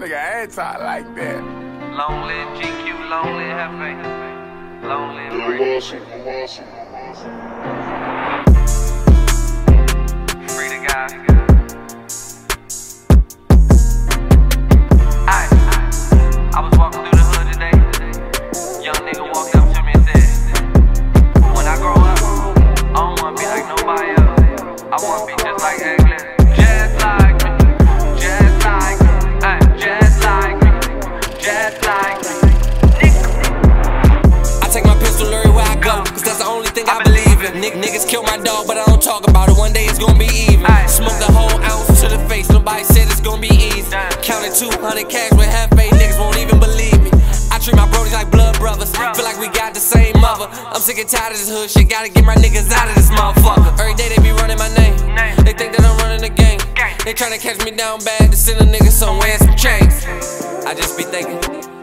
nigga ain't talk like that. Long live GQ, long live Hefe. Long live Free. Free the guy. Aye. I was walking through the hood Nick, niggas kill my dog, but I don't talk about it. One day it's gonna be even. Smoke the whole ounce to the face, nobody said it's gonna be easy. Counted 200 cash with half eight niggas won't even believe me. I treat my brodies like blood brothers. Feel like we got the same mother. I'm sick and tired of this hood shit, gotta get my niggas out of this motherfucker. Every day they be running my name. They think that I'm running the game. They tryna catch me down bad to send a nigga somewhere and some chains. I just be thinking,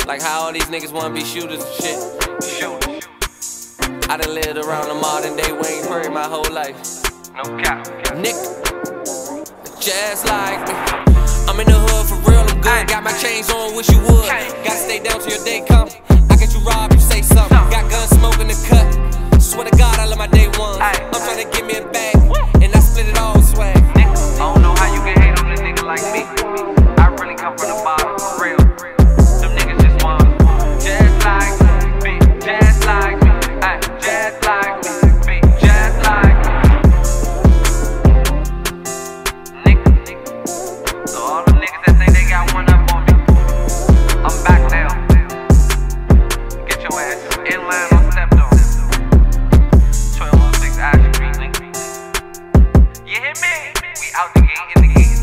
like how all these niggas wanna be shooters and shit. Shoot. I done lived around the modern day Wayne Perry my whole life. No cap. Nick, just like me. I'm in the hood for real, I'm good. Got my chains on, wish you would. Gotta stay down till your day come. I get you robbed, you say something. Got guns smoking the cut. Swear to God, I love my day ones. I'm trying to get me a bag, out the gate in the gate.